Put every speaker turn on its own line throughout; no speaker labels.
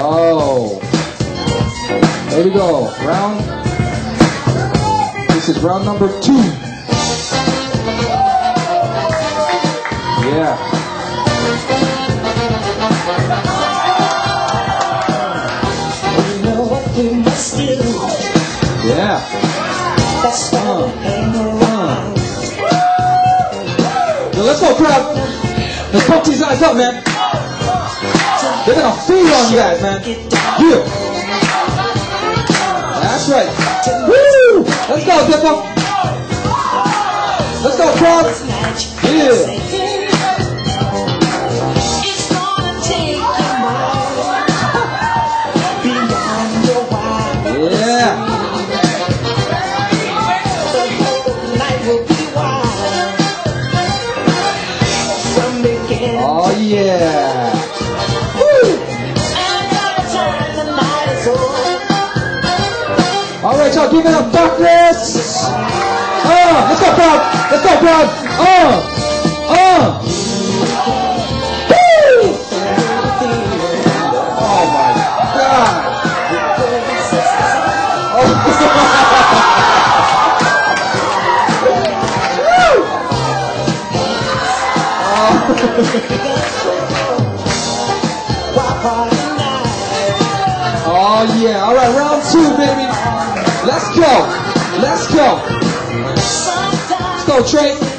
Oh. There we go. Round. This is round number two. Yeah. Yeah.
That's around.
Yo, let's go, crowd. Let's pump these guys up, man. They're gonna feed on you guys, man. Yeah. That's right. Woo! Let's go, Dipper. Let's go.
Magic.
Yeah.
It's
right, y'all, give it up, darkness. Uh, let's go, crowd. Let's go, crowd. Uh, uh. Woo! Oh my God.
Party?
Oh yeah. All right, round two, baby. Let's go. Let's go. Let's go, Trey.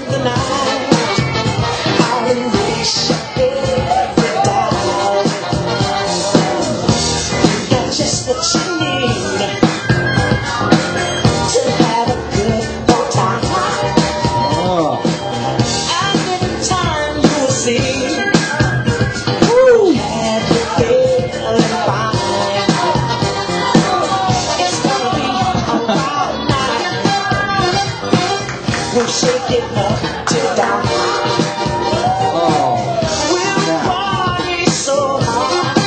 We'll shake it up to down.
Oh.
We'll party so hard.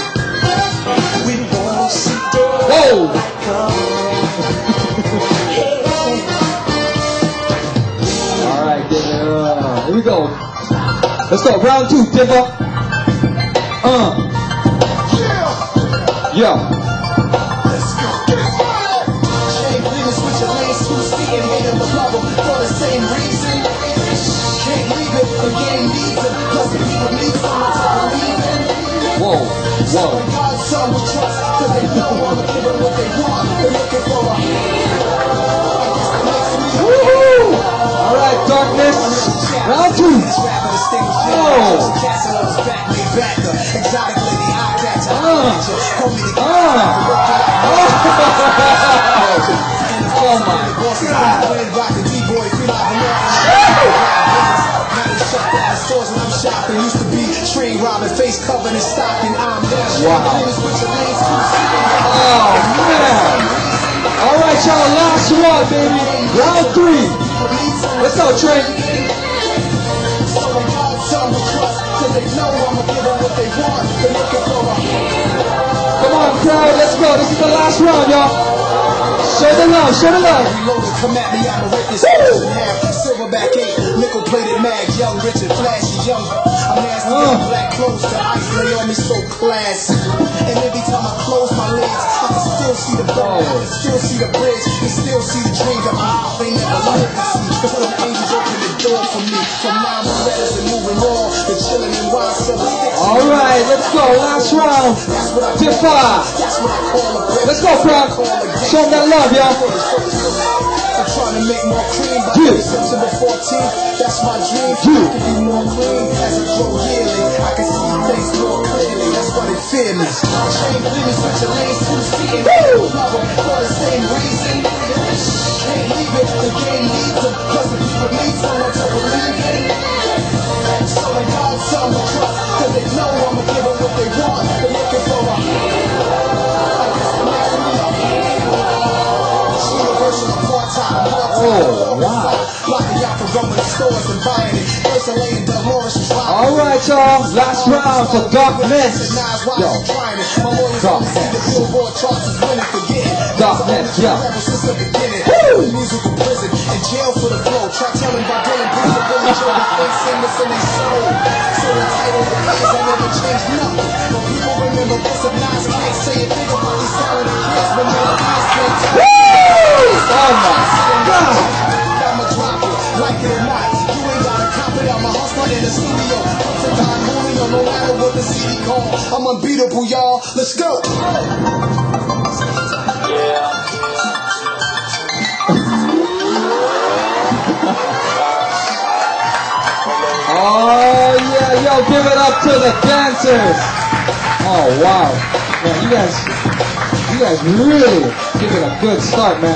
We won't see daylight come.
All right. Uh, here we go. Let's go. Round two, Dipper. Uh. Yeah.
Can't leave us with your lanes too steep and hate the love 'em for the they shut down stores when I'm shopping. Used to be train robbing, face covered in stocking. I'm there.
Wow.
Cleaners with your oh. lanes too
Oh man. All right, y'all. Last one, baby. Round three. Let's go, Trey.
Cause they know I'ma give them what they want. They're looking for a
Come on, crowd. Let's go. This is the last round, y'all. Show the love. Show the love.
Reloaded, come at me, I'ma rip this bitch in half. Silverback eight, nickel plated mag, young, rich and flashy, young. I'm nasty,
Uh.
in black clothes, the ice lay on me so classy. And every time I close my lids, I can still see the ball, I can still see the bridge, can still see the dreams chilling and wine selling sticks.
All right, let's go. Last round. Tip five.
That's what I call a brick.
Let's go, crowd. Show them that love, y'all.
I'm trying to make more cream by
Yeah.
September 14th. That's my dream.
Yeah.
I can be more clean as it grow yearly. I can see things more clearly. That's why they fear me. Chain limits with your lanes too steep and they don't love 'em for the same reason. Can't leave it. The game was rocking.
All right, y'all. Last round for darkness. Yo. Darkness, yeah.
Rebel since the beginning.
Woo!
The CD call. I'm unbeatable, y'all. Let's go.
Oh yeah, yo, give it up to the dancers. Oh wow, man, you guys, you guys really give it a good start, man.